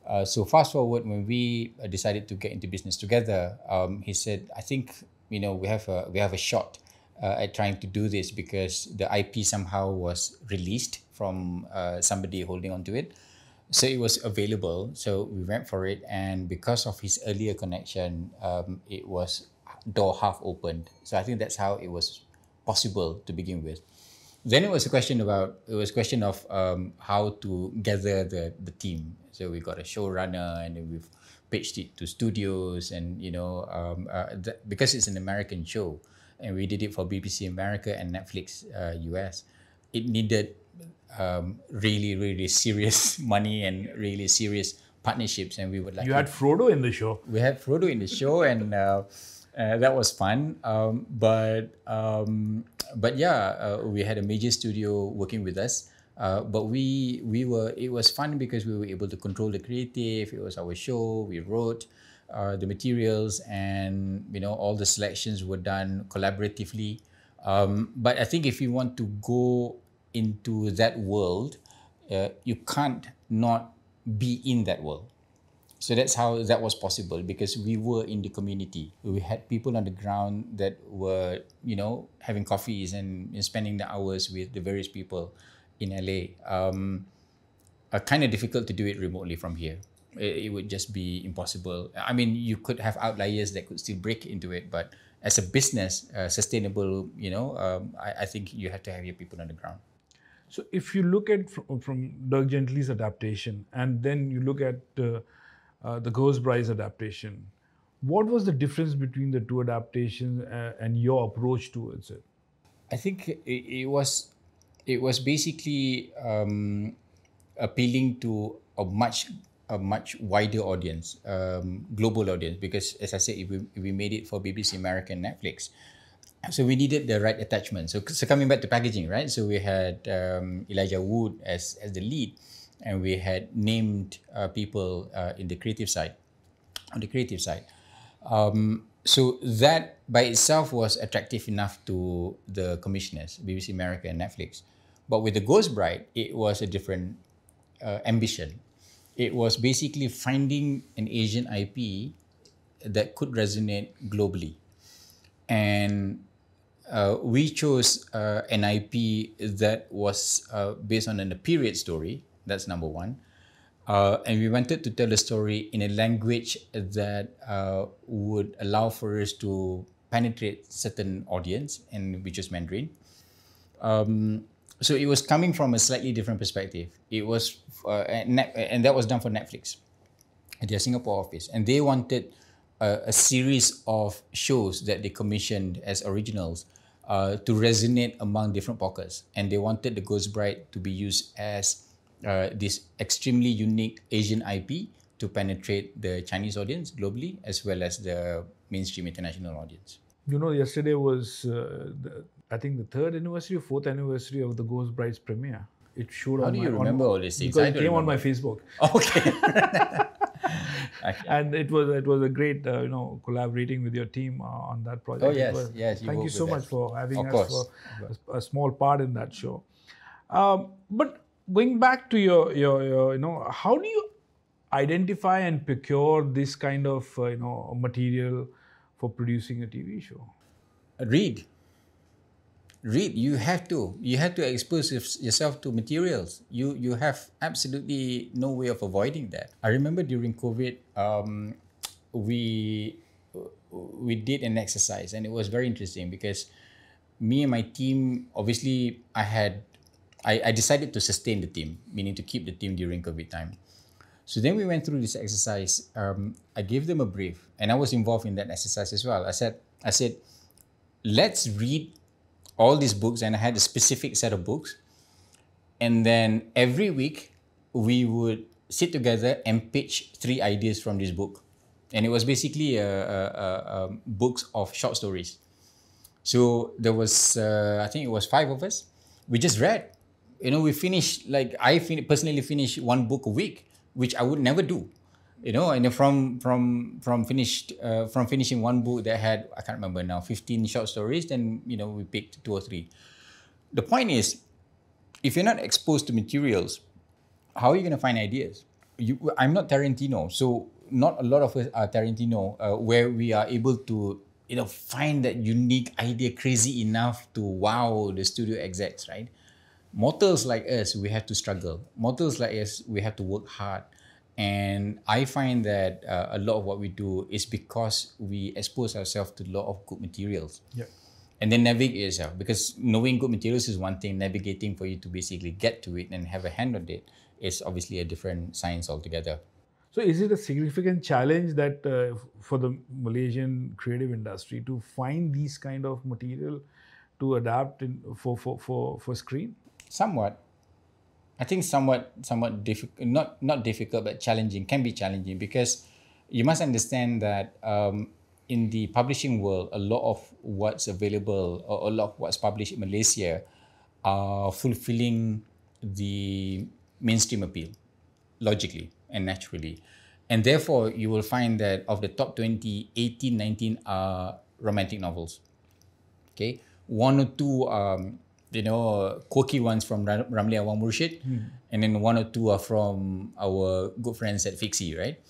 Uh, so fast forward when we uh, decided to get into business together, um, he said, "I think you know we have a we have a shot uh, at trying to do this because the IP somehow was released from uh, somebody holding on to it." So it was available. So we went for it and because of his earlier connection um, it was door half opened. So i think that's how it was possible to begin with. Then it was a question about it was a question of um, how to gather the, the team. So we got a showrunner and we've pitched it to studios and you know um, uh, th- because it's an american show and we did it for bbc america and netflix uh, us it needed um, really, really serious [laughs] money and really serious partnerships. And we would like you had Frodo in the show. We had Frodo in the show, [laughs] and uh, uh, that was fun. Um, but um, but yeah, uh, we had a major studio working with us. Uh, but we we were it was fun because we were able to control the creative. It was our show. We wrote. Uh, the materials and you know all the selections were done collaboratively um, but I think if you want to go into that world, uh, you can't not be in that world. So that's how that was possible because we were in the community. We had people on the ground that were, you know, having coffees and, spending the hours with the various people in LA. Um, uh, kind of difficult to do it remotely from here. It, it would just be impossible. I mean, you could have outliers that could still break into it, but as a business, uh, sustainable, you know, um, I, I think you have to have your people on the ground. So if you look at from, from Dirk Gently's adaptation and then you look at uh, uh, the Ghost Bride's adaptation, what was the difference between the two adaptations uh, and your approach towards it? I think it, it was it was basically um, appealing to a much a much wider audience, um, global audience. Because as I said, we, we made it for BBC America and Netflix, so we needed the right attachment. So, so coming back to packaging, right? So we had um, Elijah Wood as as the lead, and we had named uh, people uh, in the creative side, on the creative side. Um, so that by itself was attractive enough to the commissioners, BBC America and Netflix. But with the Ghost Bride, it was a different uh, ambition. It was basically finding an Asian IP that could resonate globally. And uh, we chose uh, an IP that was uh, based on a period story. That's number one. Uh, and we wanted to tell a story in a language that uh, would allow for us to penetrate certain audience, and which is Mandarin. Um, so it was coming from a slightly different perspective. It was, uh, and that was done for Netflix, their Singapore office, and they wanted a series of shows that they commissioned as originals uh, to resonate among different pockets, and they wanted the Ghost Bride to be used as uh, this extremely unique Asian IP to penetrate the Chinese audience globally as well as the mainstream international audience. You know, yesterday was, uh, the, I think, the third anniversary or fourth anniversary of the Ghost Bride's premiere. It showed How on do my, you remember on, all these things? Because I it came on my Facebook. Okay. [laughs] [laughs] and it was it was a great uh, you know collaborating with your team uh, on that project. Oh, yes, was- yes, you Thank you so much for having Of us course, for a, a small part in that show. Um, but going back to your, your your you know how do you identify and procure this kind of uh, you know material for producing a TV show? read read you have to you have to expose yourself to materials you you have absolutely no way of avoiding that i remember during covid um, we we did an exercise and it was very interesting because me and my team obviously i had I, I decided to sustain the team meaning to keep the team during covid time so then we went through this exercise. Um, I gave them a brief, and I was involved in that exercise as well. I said, I said, let's read all these books, and I had a specific set of books, and then every week we would sit together and pitch three ideas from this book, and it was basically a, a, a, a books of short stories. So there was, uh, I think it was five of us. We just read. You know, we finished like I fin- personally finished one book a week, which I would never do. You know, and from from from finished uh, from finishing one book that had I can't remember now fifteen short stories, then you know we picked two or three. The point is, if you're not exposed to materials, how are you going to find ideas? You, I'm not Tarantino, so not a lot of us are Tarantino, uh, where we are able to, you know, find that unique idea crazy enough to wow the studio execs, right? Mortals like us, we have to struggle. Mortals like us, we have to work hard. And I find that uh, a lot of what we do is because we expose ourselves to a lot of good materials Yeah. and then navigate yourself because knowing good materials is one thing navigating for you to basically get to it and have a hand on it is obviously a different science altogether So, is it a significant challenge that uh, for the Malaysian creative industry to find these kind of material to adapt in, for, for, for, for screen? somewhat i think somewhat somewhat difficult not not difficult but challenging can be challenging because you must understand that um, in the publishing world a lot of what's available or a lot of what's published in malaysia are fulfilling the mainstream appeal logically and naturally. And therefore, you will find that of the top 20, 18, 19 are romantic novels. Okay. One or two, um, you know, quirky ones from Ra- Ramli Awang Murshid, hmm. and then one or two are from our good friends at Fixi, right?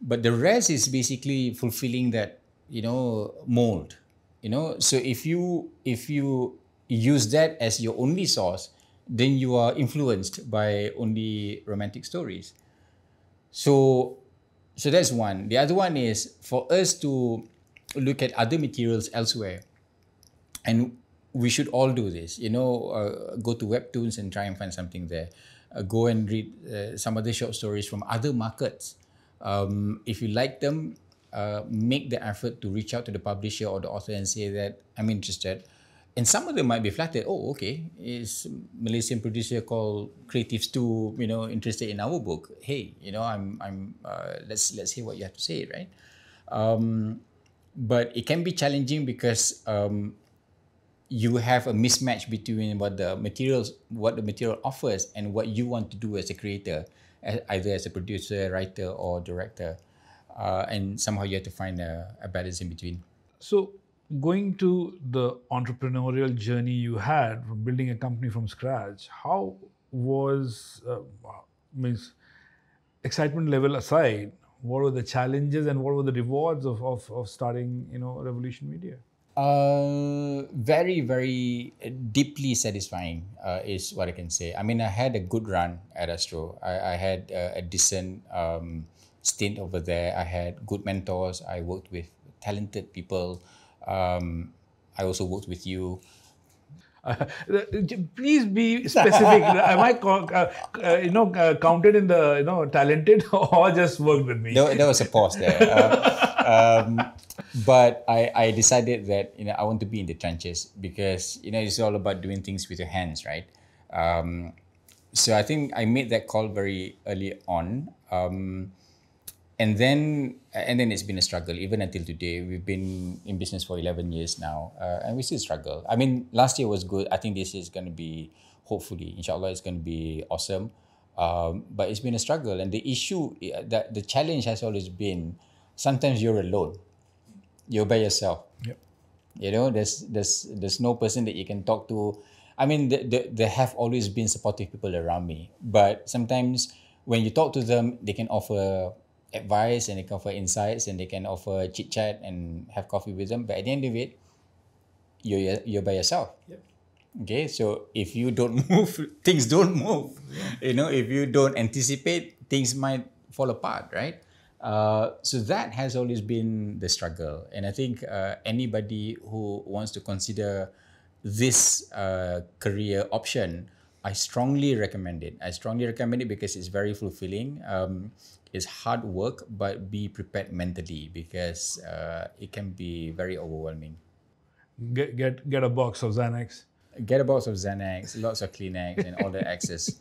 But the rest is basically fulfilling that, you know, mold. You know, so if you if you use that as your only source, then you are influenced by only romantic stories. So, so that's one. The other one is for us to look at other materials elsewhere, and we should all do this. You know, uh, go to webtoons and try and find something there. Uh, go and read uh, some other short stories from other markets. Um, if you like them, uh, make the effort to reach out to the publisher or the author and say that I'm interested. And some of them might be flattered. Oh, okay, is Malaysian producer called Creative Stew, you know, interested in our book? Hey, you know, I'm, I'm. Uh, let's let's hear what you have to say, right? Um, but it can be challenging because um, you have a mismatch between what the materials what the material offers and what you want to do as a creator a- either as a producer writer or director uh, and somehow you have to find a, a balance in between So, going to the entrepreneurial journey you had from building a company from scratch, how was uh, means excitement level aside, what were the challenges and what were the rewards of, of, of starting you know Revolution Media? Uh, very, very deeply satisfying uh, is what I can say. I mean, I had a good run at Astro. I, I had a, a decent um, stint over there. I had good mentors. I worked with talented people. Um, I also worked with you. Uh, please be specific. [laughs] Am I, uh, uh, you know, uh, counted in the, you know, talented [laughs] or just worked with me? There, there was a pause there. Um, but I, I decided that, you know, I want to be in the trenches because, you know, it's all about doing things with your hands, right? Um, so I think I made that call very early on. Um, and then and then it's been a struggle. Even until today we've been in business for 11 years now uh, and we still struggle. I mean last year was good. I think this year is going to be hopefully inshallah it's going to be awesome. Um, but it's been a struggle. And the issue uh, that the challenge has always been sometimes you're alone you're by yourself yep. you know there's there's there's no person that you can talk to i mean the, the, there have always been supportive people around me but sometimes when you talk to them they can offer advice and they can offer insights and they can offer chit chat and have coffee with them. But at the end of it, you're you're by yourself. Yep. Okay, so if you don't [laughs] move, things don't move. Yeah. You know, if you don't anticipate, things might fall apart, right? Uh, so that has always been the struggle, and I think uh, anybody who wants to consider this uh, career option, I strongly recommend it. I strongly recommend it because it's very fulfilling. Um, is hard work, but be prepared mentally because uh, it can be very overwhelming. Get get get a box of Xanax. Get a box of Xanax, lots of Kleenex, and all the access. [laughs]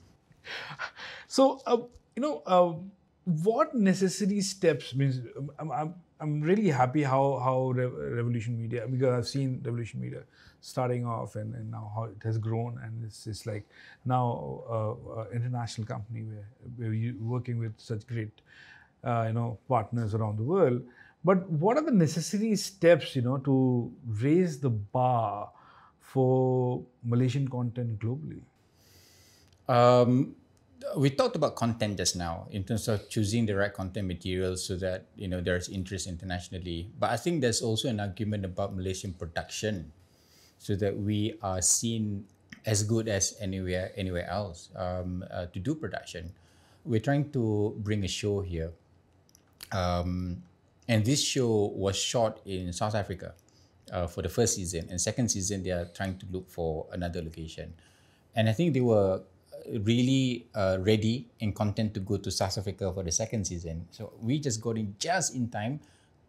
So uh, you know, uh, what necessary steps means? I'm, I'm I'm really happy how how Revolution Media because I've seen Revolution Media starting off and, and now how it has grown and it's, it's like now uh, uh, international company where, where you working with such great uh, you know partners around the world but what are the necessary steps you know to raise the bar for malaysian content globally um, we talked about content just now in terms of choosing the right content materials so that you know there's interest internationally. But i think there's also an argument about malaysian production so that we are seen as good as anywhere anywhere else um, uh, to do production. We're trying to bring a show here, um, and this show was shot in South Africa uh, for the first season, and second season they are trying to look for another location, and I think they were really uh, ready and content to go to South Africa for the second season. So we just got in just in time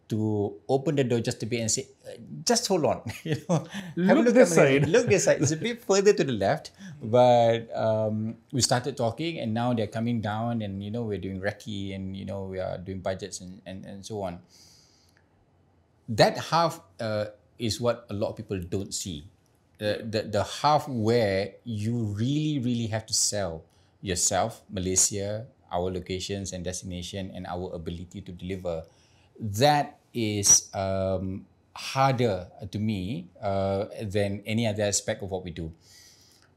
to open the door just a bit and say, uh, just hold on, [laughs] you know, look, look this side. [laughs] Look this side. It's a bit further to the left, but um, we started talking, and now they're coming down, and you know we're doing recce, and you know we are doing budgets and and, and so on. That half uh, is what a lot of people don't see. The, the the half where you really really have to sell yourself, Malaysia, our locations and destination, and our ability to deliver that is um, harder to me uh, than any other aspect of what we do.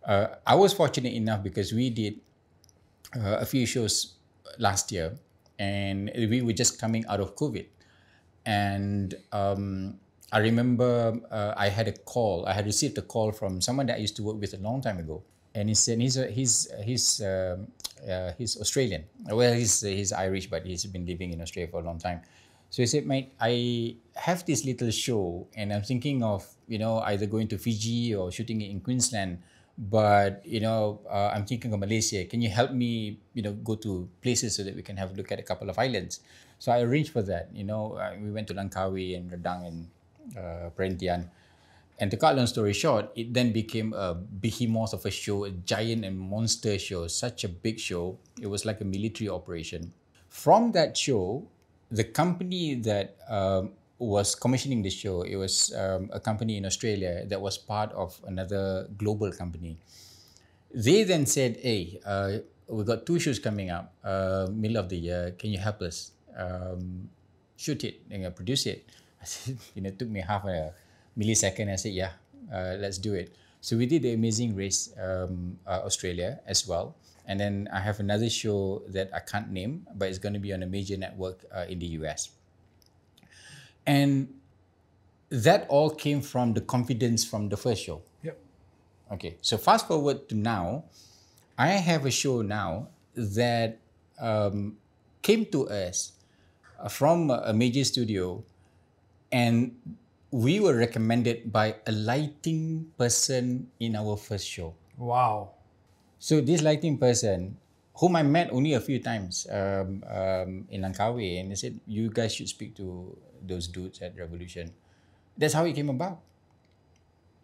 Uh, I was fortunate enough because we did uh, a few shows last year and we were just coming out of COVID. And um, I remember uh, I had a call, I had received a call from someone that I used to work with a long time ago. And he said he's, a, he's, he's, um, uh, he's Australian. Well, he's, he's Irish, but he's been living in Australia for a long time so he said, mate, I have this little show and I'm thinking of, you know, either going to Fiji or shooting it in Queensland. But, you know, uh, I'm thinking of Malaysia. Can you help me, you know, go to places so that we can have a look at a couple of islands? So I arranged for that. You know, uh, we went to Langkawi and Redang and uh. And to cut long story short, it then became a behemoth of a show, a giant and monster show, such a big show. It was like a military operation. From that show, the company that um, was commissioning the show, it was um, a company in Australia that was part of another global company. They then said, "Hey, uh, we got two shows coming up, uh, middle of the year. Can you help us um, shoot it and produce it?" [laughs] I said, you know, it took me half a millisecond. I said, yeah, uh, let's do it. So we did the Amazing Race um, uh, Australia as well. And then I have another show that I can't name, but it's going to be on a major network uh, in the US. And that all came from the confidence from the first show. Yep. Okay, so fast forward to now, I have a show now that um, came to us uh, from a major studio, and we were recommended by a lighting person in our first show. Wow. So this lighting person, whom I met only a few times um, um, in Langkawi, and they said, "You guys should speak to those dudes at Revolution." That's how it came about.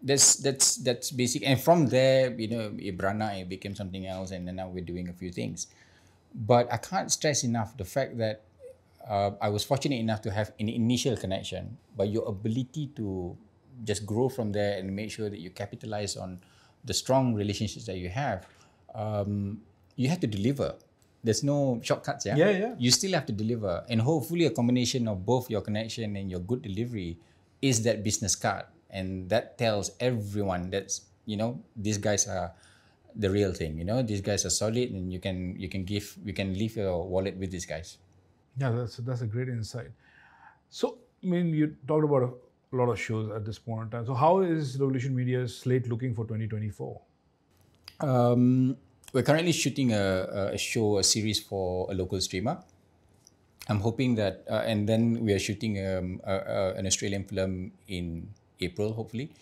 That's that's that's basic, and from there, you know, Ibrana it became something else, and then now we're doing a few things. But I can't stress enough the fact that uh, I was fortunate enough to have an initial connection, but your ability to just grow from there and make sure that you capitalize on the strong relationships that you have, um, you have to deliver. There's no shortcuts, yeah? Yeah, yeah. You still have to deliver. And hopefully, a combination of both your connection and your good delivery is that business card. And that tells everyone that's, you know, these guys are the real thing. You know, these guys are solid and you can you can give you can leave your wallet with these guys. Yeah, that's that's a great insight. So, I mean, you talked about a lot of shows at this point in time. So, how is Revolution Media's slate looking for 2024? Um, we're currently shooting a, a show, a series for a local streamer. I'm hoping that, uh, and then we are shooting um, a, a, an Australian film in April, hopefully.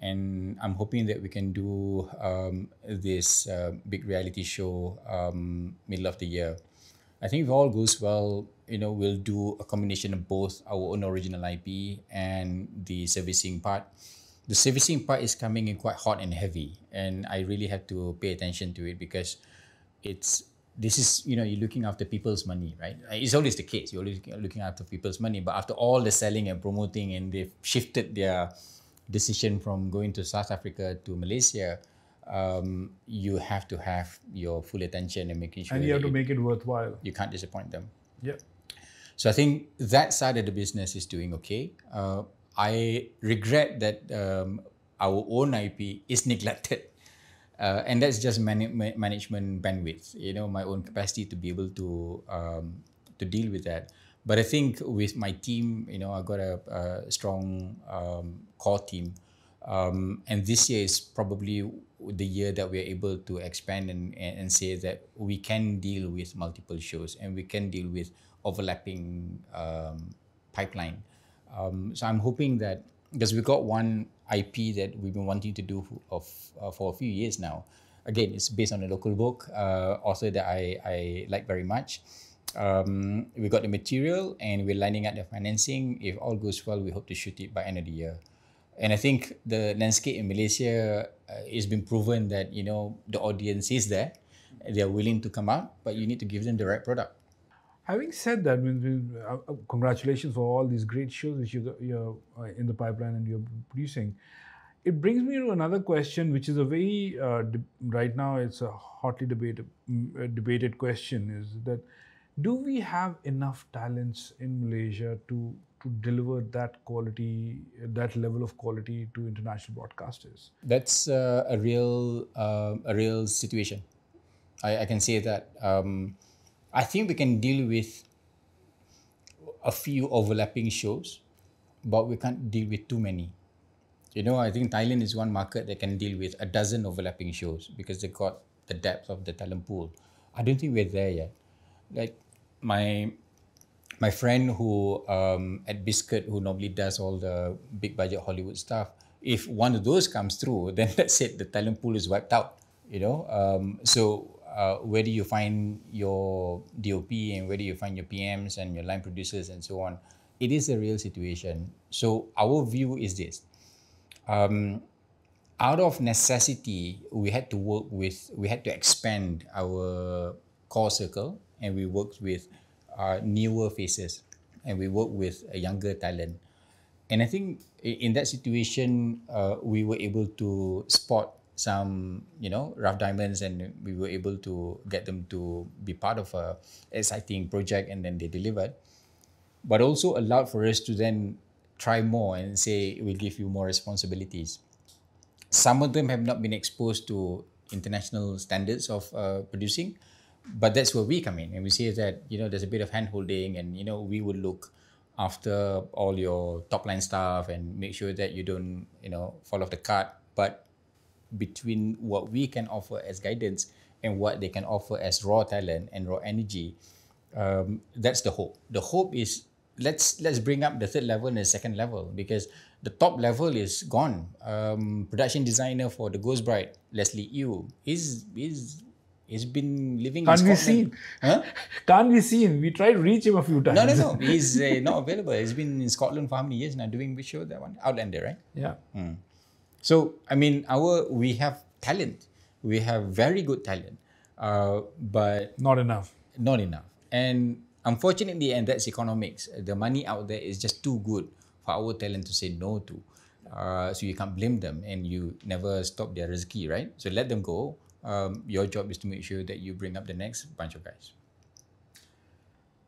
And I'm hoping that we can do um, this uh, big reality show um, middle of the year. I think if all goes well, you know, we'll do a combination of both our own original IP and the servicing part. The servicing part is coming in quite hot and heavy, and I really have to pay attention to it because it's this is you know you're looking after people's money, right? It's always the case. You're always looking after people's money, but after all the selling and promoting, and they've shifted their decision from going to South Africa to Malaysia, um, you have to have your full attention and making sure And you have to make it worthwhile. you can't disappoint them. Yeah. So I think that side of the business is doing okay. Uh, I regret that um, our own IP is [laughs] neglected. Uh, and that's just man- ma- management bandwidth, you know, my own capacity to be able to um, to deal with that. But I think with my team, you know, I got a, a strong um, core team, um, and this year is probably the year that we're able to expand and, and, say that we can deal with multiple shows and we can deal with overlapping um, pipeline. Um, so I'm hoping that because we got one IP that we've been wanting to do of uh, for a few years now. Again, it's based on a local book uh, author that I, I like very much. Um, we got the material and we're lining up the financing. If all goes well, we hope to shoot it by end of the year. And I think the landscape in Malaysia uh, it's been proven that you know the audience is there, they are willing to come out, but you need to give them the right product. Having said that, uh, uh, congratulations for all these great shows which you, you're in the pipeline and you're producing. It brings me to another question, which is a very uh, right now it's a hotly debated debated question: is that do we have enough talents in Malaysia to to deliver that quality, that level of quality to international broadcasters? That's uh, a real uh, a real situation. I, I can say that. Um, I think we can deal with a few overlapping shows, but we can't deal with too many. You know, I think Thailand is one market that can deal with a dozen overlapping shows because they got the depth of the talent pool. I don't think we're there yet. Like my my friend who um, at Biscuit who normally does all the big budget Hollywood stuff. If one of those comes through, [laughs] then that's it. The talent pool is wiped out. You know, um, so uh, where do you find your DOP and where do you find your PMs and your line producers and so on? It is a real situation. So our view is this: um, out of necessity, we had to work with, we had to expand our core circle, and we worked with uh, newer faces, and we worked with a younger talent. And I think in that situation, uh, we were able to spot some, you know, rough diamonds, and we were able to get them to be part of a exciting project, and then they delivered. But also allowed for us to then try more and say we'll give you more responsibilities. Some of them have not been exposed to international standards of uh, producing, but that's where we come in and we say that you know there's a bit of hand holding and you know we will look after all your top line stuff and make sure that you don't you know fall off the cart. But between what we can offer as guidance and what they can offer as raw talent and raw energy um, that's the hope. The hope is let's let's bring up the third level and the second level because the top level is gone. Um, production designer for the ghost bride leslie Ew is is He's been living Can't in be Scotland. seen. Huh? [laughs] Can't be seen. We tried to reach him a few times. No, no, no. He's uh, [laughs] not available. He's been in Scotland for how many years now? Doing which show? That one? Outlander, right? Yeah. So I mean, our we have talent. We have very good talent, uh, but Not enough. not enough. And unfortunately, and that's economics. The money out there is just too good for our talent to say no to. Uh, so you can't blame them, and you never stop their rizki, right? So let them go. Um, your job is to make sure that you bring up the next bunch of guys.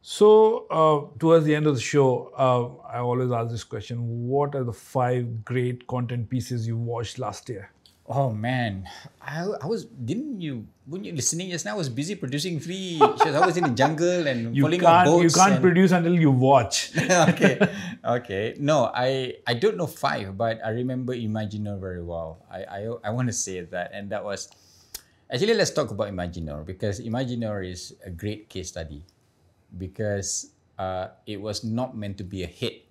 So, uh, towards the end of the show, uh, I always ask this question What are the five great content pieces you watched last year? Oh man, I, I was didn't you weren't you listening just now? I was busy producing three [laughs] shows. I was in the jungle and You falling on can't, you can't and- produce until you watch. [laughs] okay, okay. No, I I don't know five, but I remember Imaginur very well. I I, I want to say that, and that was actually let's talk about Imaginur because Imaginur is a great case study because uh, it was not meant to be a hit,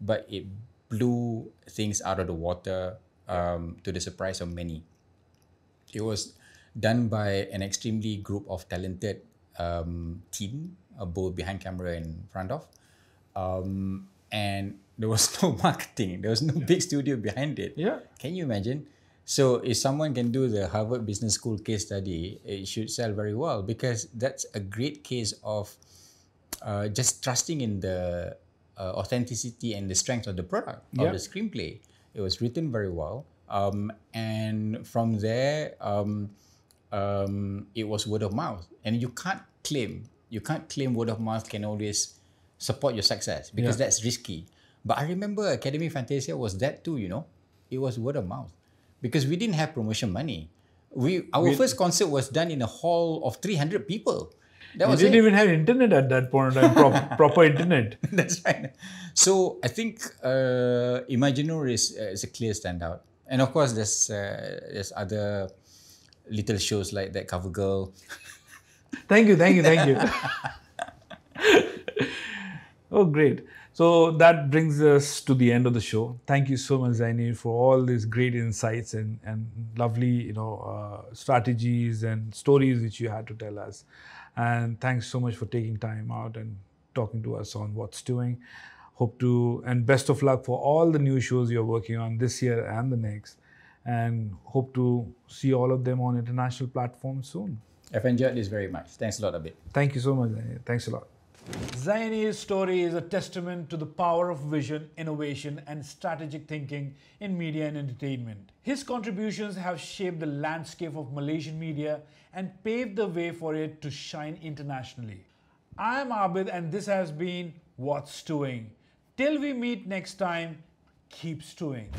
but it blew things out of the water um, to the surprise of many. It was done by an extremely group of talented um, team, uh, both behind camera and front of. Um, and there was [laughs] no marketing. There was no big studio behind it. Yeah. Can you imagine? So if someone can do the Harvard Business School case study, it should sell very well because that's a great case of uh, just trusting in the uh, authenticity and the strength of the product Yeah. of the screenplay. It was written very well, um, and from there, um, um, it was word of mouth. And you can't claim you can't claim word of mouth can always support your success because Yeah. that's risky. But I remember Akademi Fantasia was that too. You know, it was word of mouth because we didn't have promotion money. We our first concert was done in a hall of three hundred people. That was didn't it. even have internet at that point in time, prop, [laughs] proper internet. [laughs] That's right. So I think uh, Imaginur is uh, is a clear standout, and of course there's uh, there's other little shows like that Cover Girl. Thank you, thank you, thank you. [laughs] oh, great. So that brings us to the end of the show. Thank you so much, Zaini, for all these great insights and, and lovely, you know, uh, strategies and stories which you had to tell us. And thanks so much for taking time out and talking to us on What's Stew-ing. Hope to and best of luck for all the new shows you're working on this year and the next. And hope to see all of them on international platforms soon. I've enjoyed this very much. Thanks a lot, Abid. Thank you so much, Zaini. Thanks a lot. Zaini's story is a testament to the power of vision, innovation, and strategic thinking in media and entertainment. His contributions have shaped the landscape of Malaysian media and paved the way for it to shine internationally. I am Abid, and this has been What's Stewing. Till we meet next time, keep stewing.